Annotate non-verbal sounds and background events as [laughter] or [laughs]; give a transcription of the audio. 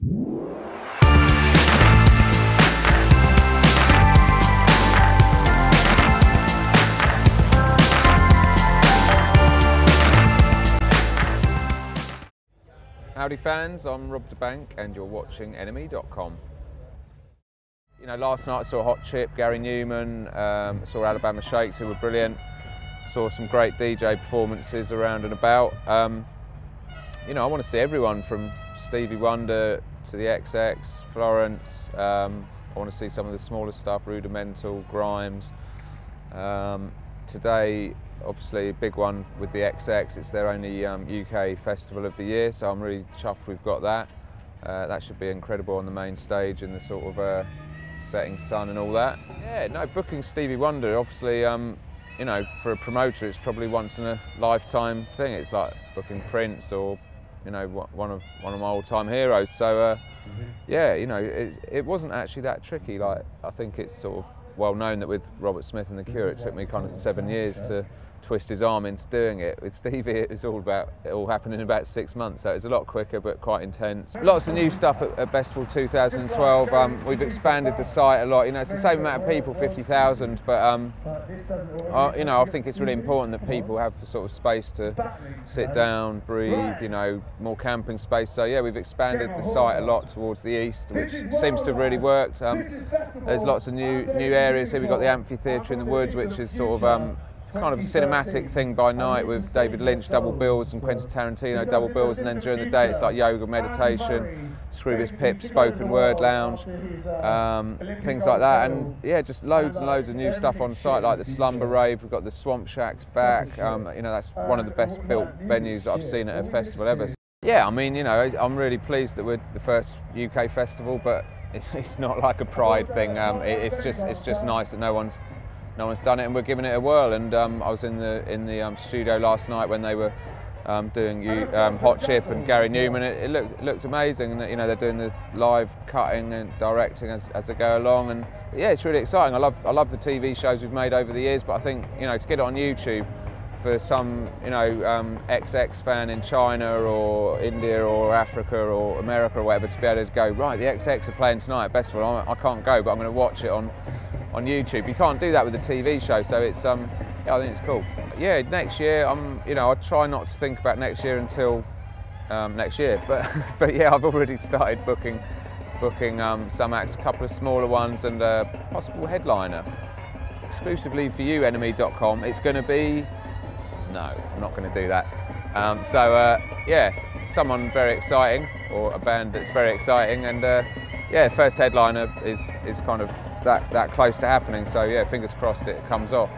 Howdy fans, I'm Rob da Bank and you're watching NME.com. You know, last night I saw Hot Chip, Gary Numan, um, saw Alabama Shakes who were brilliant, saw some great DJ performances around and about. Um, you know, I want to see everyone from Stevie Wonder to the XX, Florence. Um, I want to see some of the smaller stuff, Rudimental, Grimes. Um, today obviously a big one with the XX. It's their only um, UK festival of the year, so I'm really chuffed we've got that. Uh, that should be incredible on the main stage in the sort of uh, setting sun and all that. Yeah, no, booking Stevie Wonder, obviously, um, you know, for a promoter, it's probably once in a lifetime thing. It's like booking Prince or, you know, one of one of my all-time heroes. So, uh, mm-hmm. yeah, you know, it, it wasn't actually that tricky. Like, I think it's sort of well known that with Robert Smith and the Cure, it took me kind of seven years to twist his arm into doing it. With Stevie, it was all about it all happened in about six months, so it was a lot quicker but quite intense. Lots of new stuff at, at Bestival 2012. Um, we've expanded the site a lot. You know, it's the same amount of people, 50,000, but um, I, you know, I think it's really important that people have sort of space to sit down, breathe. You know, more camping space. So yeah, we've expanded the site a lot towards the east, which seems to have really worked. Um, there's lots of new new areas here. We've got the amphitheatre in the woods, which is sort of um, kind of a cinematic thing by night with David Lynch double bills and Quentin Tarantino double bills, and then during the day it's like yoga, meditation, Scroobius Pip spoken word lounge, um, things like that, and yeah, just loads and loads of new stuff on site like the Slumber Rave. We've got the Swamp Shacks back. Um, you know, that's one of the best built venues that I've seen at a festival ever. Yeah, I mean, you know, I'm really pleased that we're the first UK festival, but it's, [laughs] it's not like a pride thing. Um, it, it's just it's just nice that no one's no one's done it, and we're giving it a whirl. And um, I was in the in the um, studio last night when they were um, doing um, Hot Chip and Gary Numan. It, it, looked looked amazing, and you know they're doing the live cutting and directing as, as they go along. And yeah, it's really exciting. I love I love the TV shows we've made over the years, but I think you know to get it on YouTube for some you know um, XX fan in China or India or Africa or America or whatever to be able to go right. The XX are playing tonight at Bestival. I, I can't go, but I'm going to watch it on on YouTube. You can't do that with a TV show, so it's um, I think it's cool. Yeah, next year, I'm, you know, I try not to think about next year until um, next year, [laughs] but but yeah, I've already started booking booking um, some acts, a couple of smaller ones, and a possible headliner exclusively for you, NME.com. It's going to be no, I'm not going to do that. Um, so uh, yeah, someone very exciting or a band that's very exciting, and uh, yeah, first headliner is is kind of that, that close to happening. So yeah, fingers crossed it comes off.